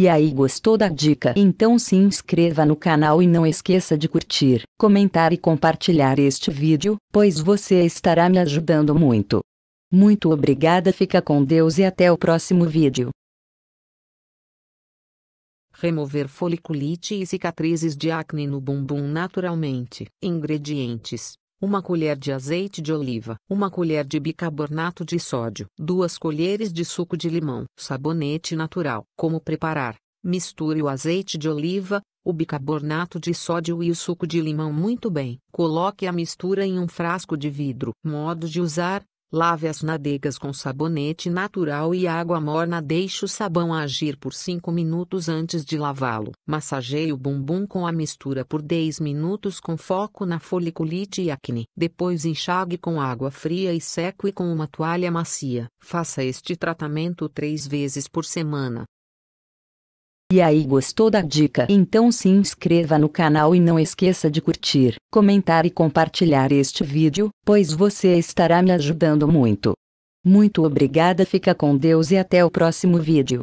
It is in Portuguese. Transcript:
E aí gostou da dica? Então se inscreva no canal e não esqueça de curtir, comentar e compartilhar este vídeo, pois você estará me ajudando muito. Muito obrigada fica com Deus e até o próximo vídeo. Remover foliculite e cicatrizes de acne no bumbum naturalmente. Ingredientes: uma colher de azeite de oliva, uma colher de bicarbonato de sódio, duas colheres de suco de limão, sabonete natural. Como preparar? Misture o azeite de oliva, o bicarbonato de sódio e o suco de limão muito bem. Coloque a mistura em um frasco de vidro. Modo de usar: Lave as nadegas com sabonete natural e água morna. Deixe o sabão agir por 5 minutos antes de lavá-lo. Massageie o bumbum com a mistura por 10 minutos com foco na foliculite e acne. Depois enxague com água fria e seco e com uma toalha macia. Faça este tratamento três vezes por semana. E aí gostou da dica? Então se inscreva no canal e não esqueça de curtir, comentar e compartilhar este vídeo, pois você estará me ajudando muito. Muito obrigada fica com Deus e até o próximo vídeo.